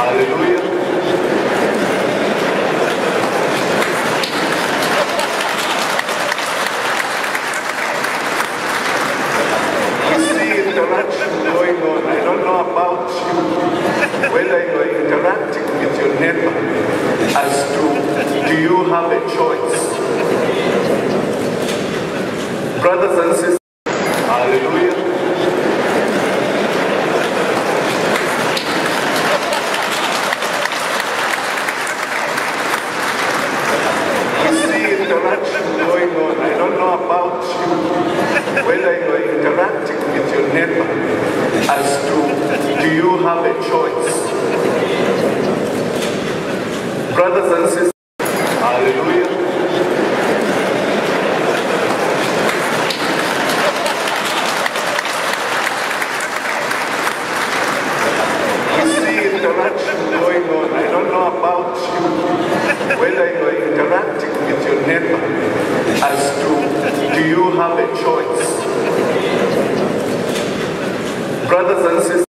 Hallelujah. See interaction going on. I don't know about you, whether you're interacting with your neighbor as to do you have a choice? Brothers and sisters, hallelujah. We see interaction going on. I don't know about you, whether you're interacting with your neighbor as to do you have a choice? Brothers and sisters, hallelujah. We see interaction going on. I don't know about you, whether you're interacting with your neighbor as to do you have a choice? Brothers and sisters,